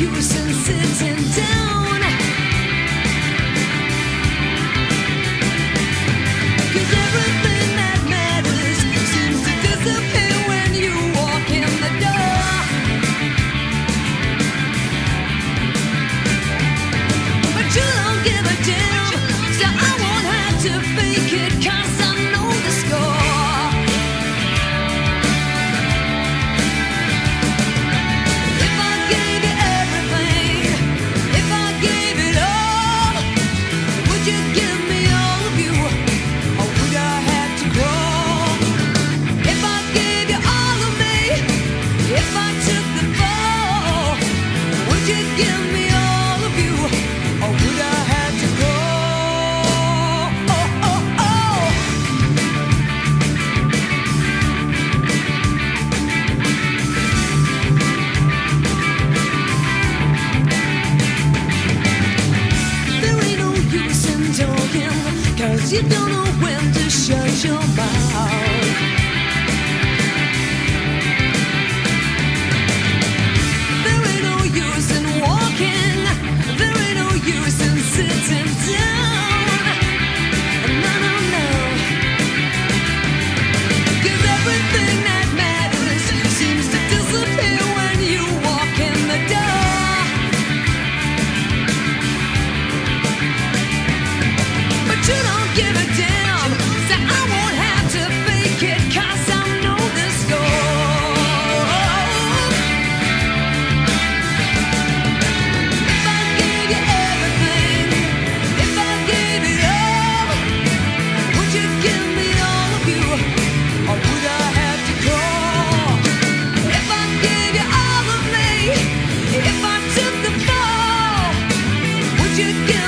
You were sitting down. Use in walking. There ain't no use in sitting down. you get?